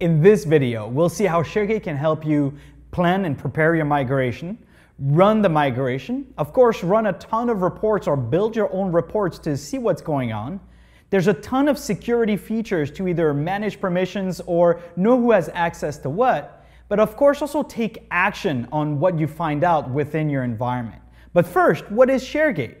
In this video, we'll see how ShareGate can help you plan and prepare your migration, run the migration, of course, run a ton of reports or build your own reports to see what's going on. There's a ton of security features to either manage permissions or know who has access to what, but of course also take action on what you find out within your environment. But first, what is ShareGate?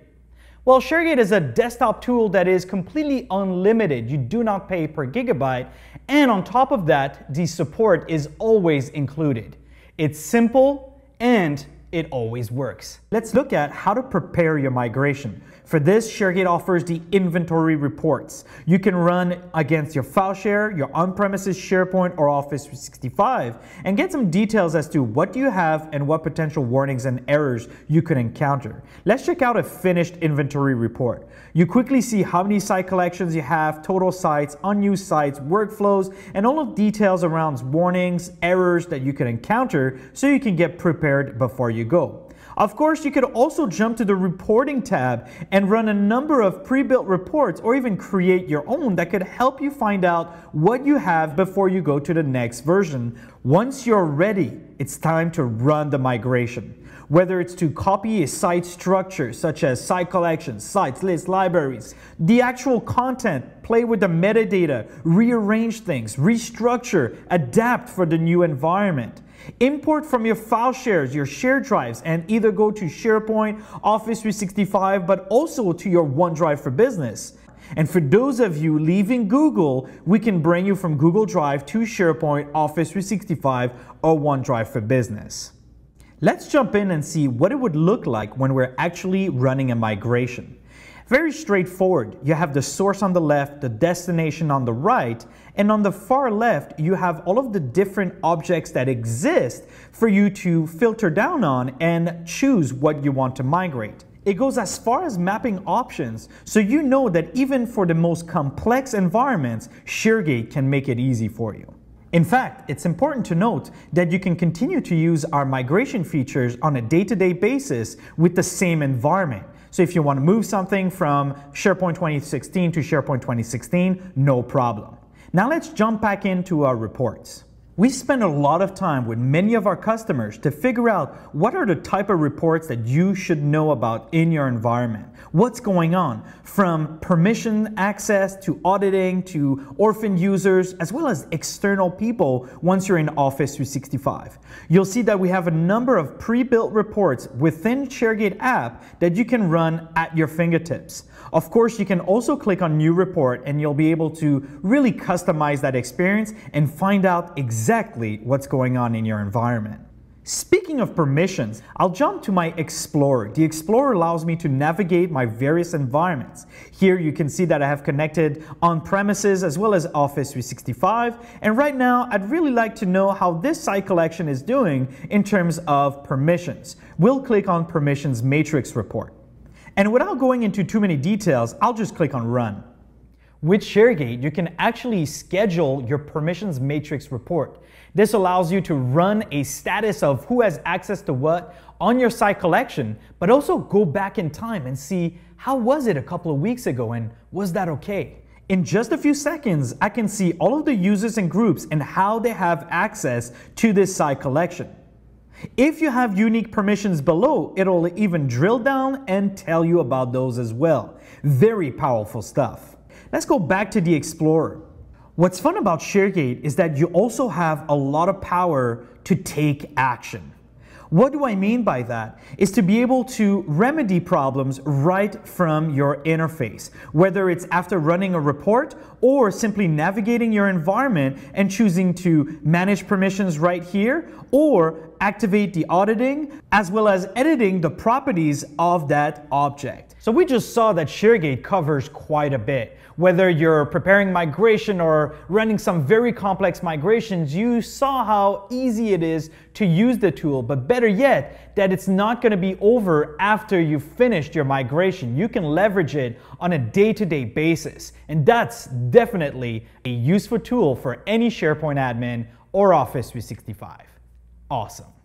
Well, ShareGate is a desktop tool that is completely unlimited. You do not pay per gigabyte. And on top of that, the support is always included. It's simple and it always works. Let's look at how to prepare your migration. For this, ShareGate offers the inventory reports. You can run against your file share, your on-premises SharePoint or Office 365 and get some details as to what you have and what potential warnings and errors you could encounter. Let's check out a finished inventory report. You quickly see how many site collections you have, total sites, unused sites, workflows, and all of details around warnings, errors that you could encounter so you can get prepared before you go. Of course, you could also jump to the reporting tab and run a number of pre-built reports or even create your own that could help you find out what you have before you go to the next version. Once you're ready, it's time to run the migration. Whether it's to copy a site structure such as site collections, sites, lists, libraries, the actual content, play with the metadata, rearrange things, restructure, adapt for the new environment. Import from your file shares, your share drives, and either go to SharePoint, Office 365, but also to your OneDrive for Business. And for those of you leaving Google, we can bring you from Google Drive to SharePoint, Office 365, or OneDrive for Business. Let's jump in and see what it would look like when we're actually running a migration. Very straightforward. You have the source on the left, the destination on the right, and on the far left, you have all of the different objects that exist for you to filter down on and choose what you want to migrate. It goes as far as mapping options, so you know that even for the most complex environments, ShareGate can make it easy for you. In fact, it's important to note that you can continue to use our migration features on a day-to-day -day basis with the same environment. So if you want to move something from SharePoint 2016 to SharePoint 2016, no problem. Now let's jump back into our reports. We spend a lot of time with many of our customers to figure out what are the type of reports that you should know about in your environment. What's going on from permission access to auditing to orphan users as well as external people once you're in Office 365. You'll see that we have a number of pre-built reports within ShareGate app that you can run at your fingertips. Of course, you can also click on new report and you'll be able to really customize that experience and find out exactly what's going on in your environment. Speaking of permissions, I'll jump to my Explorer. The Explorer allows me to navigate my various environments. Here you can see that I have connected on-premises as well as Office 365. And right now, I'd really like to know how this site collection is doing in terms of permissions. We'll click on Permissions Matrix Report. And without going into too many details, I'll just click on Run. With ShareGate, you can actually schedule your permissions matrix report. This allows you to run a status of who has access to what on your site collection, but also go back in time and see how was it a couple of weeks ago and was that okay? In just a few seconds, I can see all of the users and groups and how they have access to this site collection. If you have unique permissions below, it'll even drill down and tell you about those as well. Very powerful stuff. Let's go back to the Explorer. What's fun about ShareGate is that you also have a lot of power to take action. What do I mean by that? Is to be able to remedy problems right from your interface, whether it's after running a report or simply navigating your environment and choosing to manage permissions right here or activate the auditing as well as editing the properties of that object. So we just saw that ShareGate covers quite a bit. Whether you're preparing migration or running some very complex migrations, you saw how easy it is to use the tool, but better yet, that it's not gonna be over after you've finished your migration. You can leverage it on a day-to-day -day basis. And that's definitely a useful tool for any SharePoint admin or Office 365. Awesome.